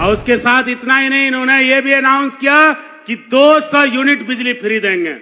और उसके साथ इतना ही नहीं, इन्होंने ये भी अनाउंस किया कि 200 यूनिट बिजली फ्री देंगे।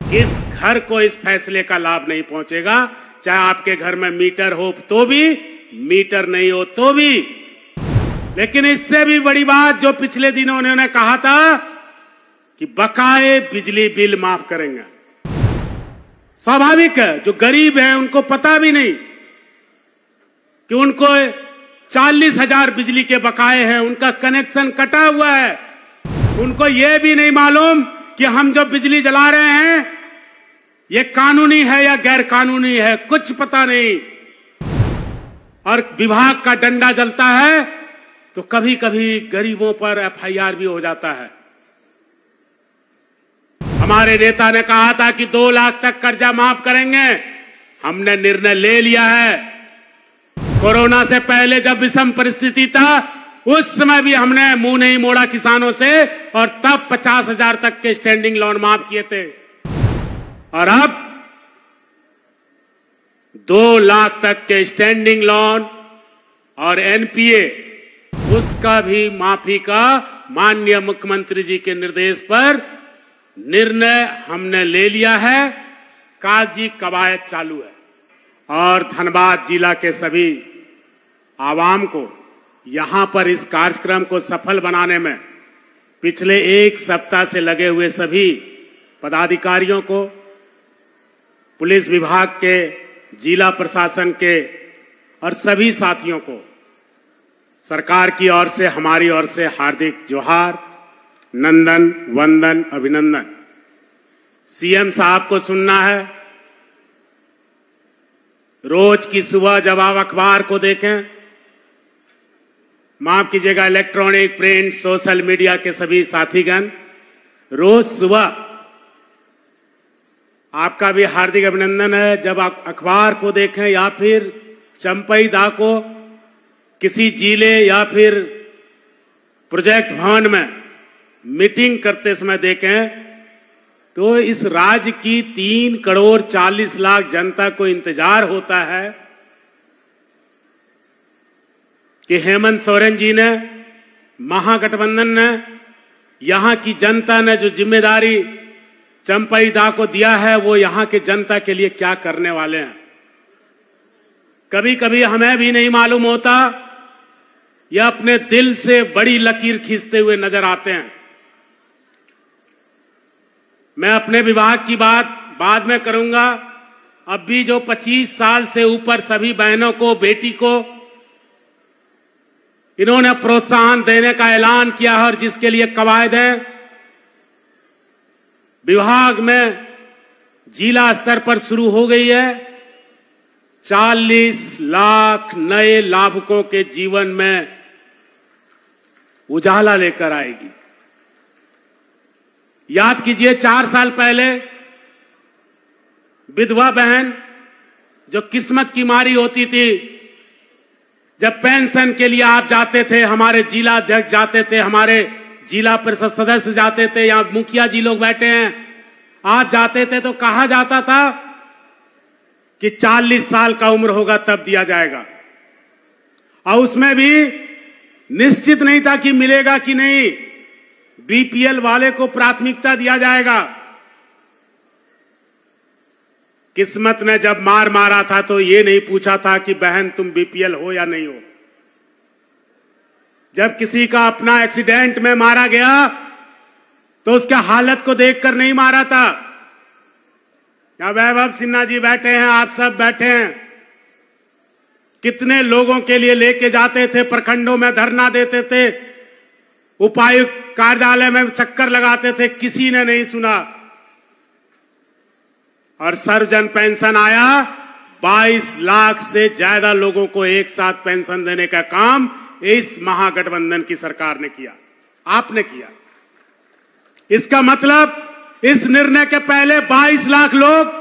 इस घर को इस फैसले का लाभ नहीं पहुंचेगा। चाहे आपके घर में मीटर हो तो भी, मीटर नहीं हो तो भी। लेकिन इससे भी बड़ी बात जो पिछले दिनों उन्होंने कहा था कि बकाए बिजली बिल माफ़ करेंगे। स्वाभाविक है, जो गरीब है उनको पता भी नहीं कि उनको चालीस हज़ार बिजली के बकाए हैं, उनका कनेक्शन कटा हुआ है। उनको यह भी नहीं मालूम कि हम जो बिजली जला रहे हैं, ये कानूनी है या गैर कानूनी है, कुछ पता नहीं। और विभाग का डंडा जलता है तो कभी कभी गरीबों पर एफआईआर भी हो जाता है। हमारे नेता ने कहा था कि दो लाख तक कर्जा माफ़ करेंगे, हमने निर्णय ले लिया है। कोरोना से पहले जब विषम परिस्थिति था, उस समय भी हमने मुँह नहीं मोड़ा किसानों से और तब पचास हज़ार तक के स्टैंडिंग लोन माफ़ किए थे। और अब दो लाख तक के स्टैंडिंग लोन और एनपीए उसका भी माफ़ी का माननीय मुख्यमंत्री जी के निर्देश पर निर्णय हमने ले लिया है। काजी कवायद चालू है। और धनबाद जिला के सभी आवाम को यहाँ पर इस कार्यक्रम को सफल बनाने में पिछले एक सप्ताह से लगे हुए सभी पदाधिकारियों को, पुलिस विभाग के, जिला प्रशासन के और सभी साथियों को सरकार की ओर से, हमारी ओर से हार्दिक जोहार, नंदन, वंदन, अभिनंदन। सीएम साहब को सुनना है। रोज की सुबह जब आप अखबार को देखें। माफ़ कीजिएगा इलेक्ट्रॉनिक प्रिंट सोशल मीडिया के सभी साथीगण, रोज सुबह आपका भी हार्दिक अभिनंदन है। जब आप अखबार को देखें या फिर चंपई दा को किसी ज़िले या फिर प्रोजेक्ट भवन में मीटिंग करते समय देखें तो इस राज्य की तीन करोड़ चालीस लाख जनता को इंतज़ार होता है। कि हेमंत सोरेन जी ने, महागठबंधन ने यहाँ की जनता ने जो ज़िम्मेदारी चंपई दा को दिया है, वो यहाँ के जनता के लिए क्या करने वाले हैं? कभी कभी हमें भी नहीं मालूम होता यह अपने दिल से बड़ी लकीर खींचते हुए नज़र आते हैं। मैं अपने विभाग की बात बाद में करूँगा। अब भी जो 25 साल से ऊपर सभी बहनों को, बेटी को इन्होंने प्रोत्साहन देने का ऐलान किया है और जिसके लिए कवायद है। विभाग में जिला स्तर पर शुरू हो गई है। 40 लाख नए लाभुकों के जीवन में उजाला लेकर आएगी। याद कीजिए, चार साल पहले विधवा बहन जो किस्मत की मारी होती थी जब पेंशन के लिए आप जाते थे, हमारे जिला अध्यक्ष जाते थे, हमारे जिला परिषद सदस्य जाते थे, या मुखिया जी लोग बैठे हैं, आप जाते थे तो कहा जाता था कि 40 साल का उम्र होगा तब दिया जाएगा। और उसमें भी निश्चित नहीं था कि मिलेगा कि नहीं। बीपीएल वाले को प्राथमिकता दिया जाएगा। किस्मत ने जब मार मारा था तो ये नहीं पूछा था कि बहन तुम बीपीएल हो या नहीं हो। जब किसी का अपना एक्सीडेंट में मारा गया तो उसके हालत को देखकर नहीं मारा था। या वैभव सिन्हा जी बैठे हैं, आप सब बैठे हैं। कितने लोगों के लिए लेके जाते थे, प्रखंडों में धरना देते थे, उपायुक्त कार्यालय में चक्कर लगाते थे, किसी ने नहीं सुना। और सर्वजन पेंशन आया। 22 लाख से ज़्यादा लोगों को एक साथ पेंशन देने का काम इस महागठबंधन की सरकार ने किया। आपने किया। इसका मतलब इस निर्णय के पहले 22 लाख लोग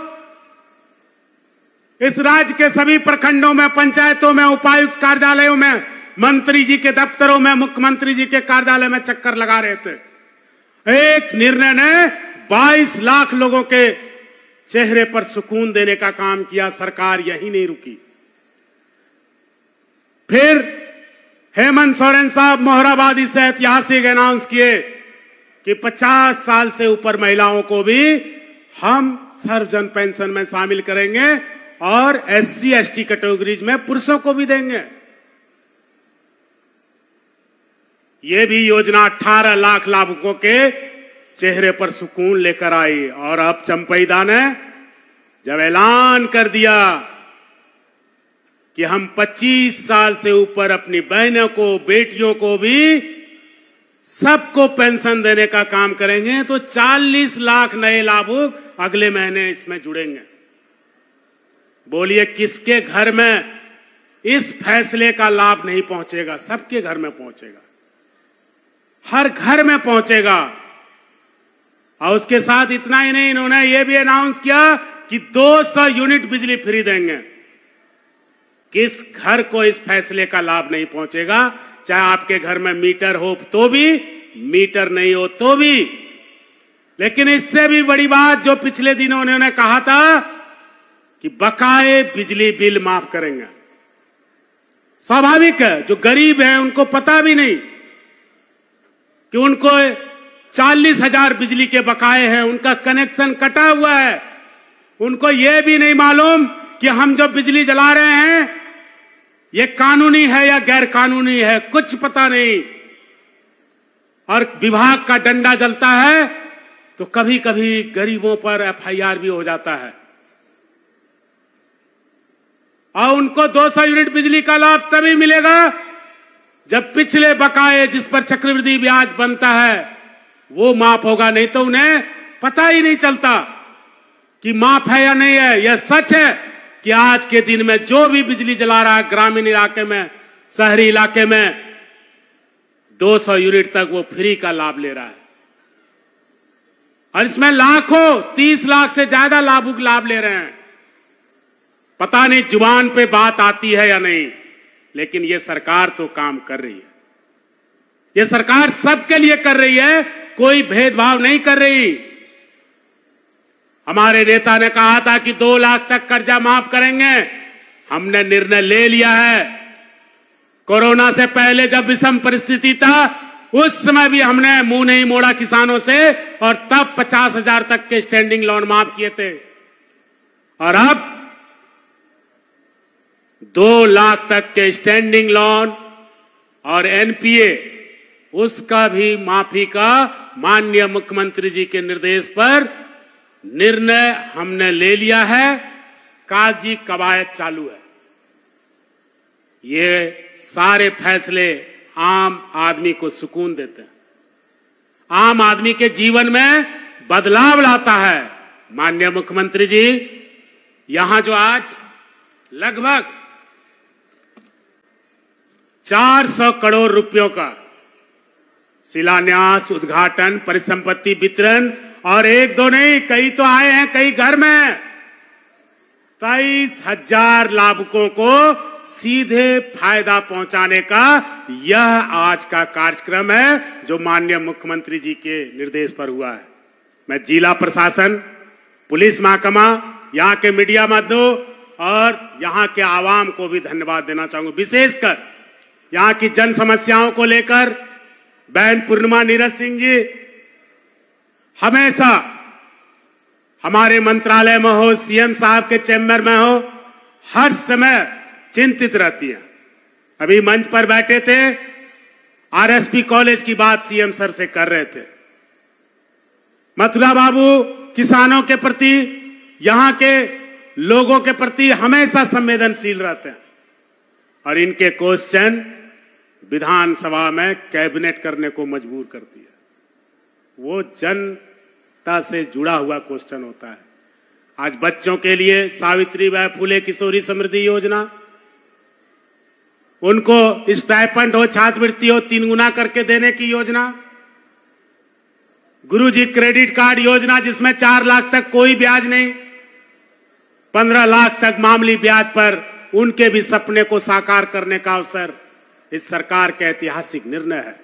इस राज्य के सभी प्रखंडों में, पंचायतों में, उपायुक्त कार्यालयों में, मंत्री जी के दफ्तरों में, मुख्यमंत्री जी के कार्यालय में चक्कर लगा रहे थे। एक निर्णय ने 22 लाख लोगों के चेहरे पर सुकून देने का काम किया, सरकार यही नहीं रुकी। फिर हेमंत सोरेन साहब मोहराबादी से ऐतिहासिक अनाउंस किए कि 50 साल से ऊपर महिलाओं को भी हम सर्वजन पेंशन में शामिल करेंगे और S C S T categories में पुरुषों को भी देंगे। ये भी योजना 18 लाख लाभुकों के चेहरे पर सुकून लेकर आई और अब चंपईदा ने जब ऐलान कर दिया कि हम 25 साल से ऊपर अपनी बहनों को, बेटियों को भी सबको पेंशन देने का काम करेंगे तो 40 लाख नए लाभुक अगले महीने इसमें जुड़ेंगे। बोलिए, किसके घर में इस फैसले का लाभ नहीं पहुंचेगा? सबके घर में पहुंचेगा। हर घर में पहुंचेगा। और उसके साथ इतना ही नहीं, इन्होंने ये भी अनाउंस किया कि 200 यूनिट बिजली फ्री देंगे। किस घर को इस फैसले का लाभ नहीं पहुंचेगा? चाहे आपके घर में मीटर हो तो भी, मीटर नहीं हो तो भी। लेकिन इससे भी बड़ी बात जो पिछले दिनों उन्होंने कहा था कि बकाए बिजली बिल माफ़ करेंगे। स्वाभाविक है, जो गरीब है उनको पता भी नहीं कि उनको चालीस हज़ार बिजली के बकाए हैं, उनका कनेक्शन कटा हुआ है। उनको यह भी नहीं मालूम कि हम जो बिजली जला रहे हैं, ये कानूनी है या गैर कानूनी है, कुछ पता नहीं। और विभाग का डंडा जलता है तो कभी कभी गरीबों पर एफआईआर भी हो जाता है। और उनको 200 यूनिट बिजली का लाभ तभी मिलेगा जब पिछले बकाए जिस पर चक्रवृद्धि ब्याज बनता है वो माफ़ होगा, नहीं तो उन्हें पता ही नहीं चलता कि माफ़ है या नहीं है। यह सच है कि आज के दिन में जो भी बिजली जला रहा है ग्रामीण इलाके में, शहरी इलाके में 200 यूनिट तक वो फ्री का लाभ ले रहा है। और इसमें लाखों 30 लाख से ज़्यादा लाभुक लाभ ले रहे हैं। पता नहीं ज़ुबान पे बात आती है या नहीं, लेकिन ये सरकार तो काम कर रही है। ये सरकार सबके लिए कर रही है कोई भेदभाव नहीं कर रही। हमारे नेता ने कहा था कि दो लाख तक कर्जा माफ़ करेंगे। हमने निर्णय ले लिया है। कोरोना से पहले जब विषम परिस्थिति था, उस समय भी हमने मुँह नहीं मोड़ा किसानों से और तब पचास हज़ार तक के स्टैंडिंग लोन माफ़ किए थे। और अब दो लाख तक के स्टैंडिंग लोन और एनपीए उसका भी माफ़ी का माननीय मुख्यमंत्री जी के निर्देश पर निर्णय हमने ले लिया है। काजी कवायद चालू है। ये सारे फैसले आम आदमी को सुकून देते हैं। आम आदमी के जीवन में बदलाव लाता है। माननीय मुख्यमंत्री जी, यहाँ जो आज लगभग 400 करोड़ रुपयों का शिलान्यास, उद्घाटन, परिसंपत्ति वितरण और एक दो नहीं, कई तो आए हैं, कई घर में। तेईस हज़ार लाभुकों को सीधे फ़ायदा पहुँचाने का यह आज का कार्यक्रम है, जो माननीय मुख्यमंत्री जी के निर्देश पर हुआ है। मैं जिला प्रशासन, पुलिस महकमा, यहाँ के मीडिया माध्यमों और यहाँ के आवाम को भी धन्यवाद देना चाहूँगा। विशेषकर यहाँ की जन समस्याओं को लेकर बहन पूर्णिमा नीरज सिंह जी, हमेशा हमारे मंत्रालय में हो, सीएम साहब के चैम्बर में हो, हर समय चिंतित रहती है। अभी मंच पर बैठे थे, आरएसपी कॉलेज की बात सीएम सर से कर रहे थे। मथुरा बाबू, किसानों के प्रति, यहाँ के लोगों के प्रति हमेशा संवेदनशील रहते हैं। और इनके क्वेश्चन विधानसभा में कैबिनेट करने को मजबूर करती है। वो जनता से जुड़ा हुआ क्वेश्चन होता है। आज बच्चों के लिए सावित्री बाई फूले किशोरी समृद्धि योजना। उनको स्टाइपेंड हो, छात्रवृत्ति हो तीन गुना करके देने की योजना। गुरुजी क्रेडिट कार्ड योजना, जिसमें चार लाख तक कोई ब्याज नहीं, पंद्रह लाख तक मामूली ब्याज पर उनके भी सपने को साकार करने का अवसर। इस सरकार का ऐतिहासिक निर्णय है।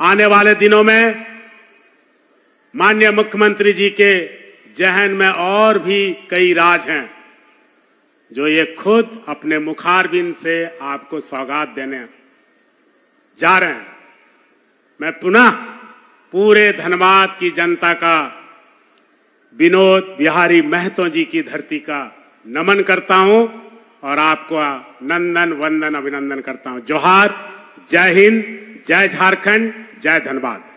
आने वाले दिनों में माननीय मुख्यमंत्री जी के जहन में और भी कई राज हैं, जो ये खुद अपने मुखारबिन से आपको सौगात देने जा रहे हैं। मैं पुनः पूरे धनबाद की जनता का विनोद बिहारी महतो जी की धरती का नमन करता हूँ। और आपको नंदन वंदन अभिनंदन करता हूँ। जोहार जय हिंद जय झारखंड जय धनबाद।